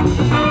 Judges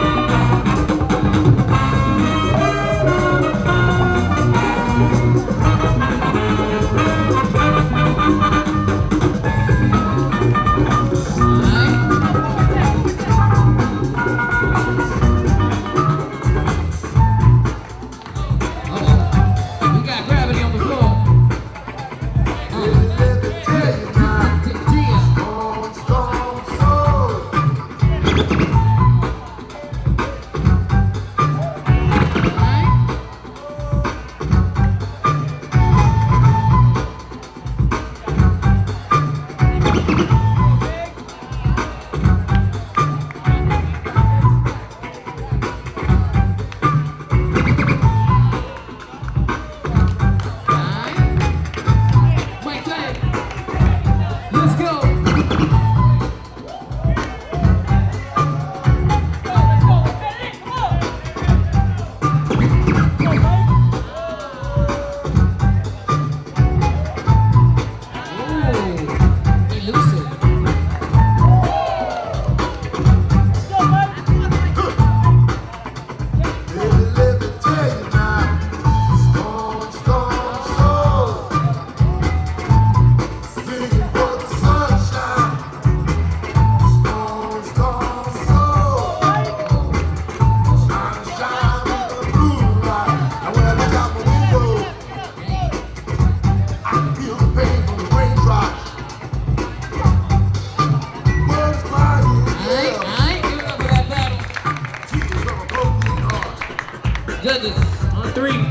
three.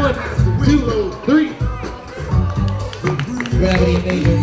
One, two, three. Gravity Major.